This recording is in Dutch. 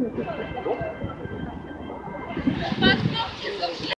Wat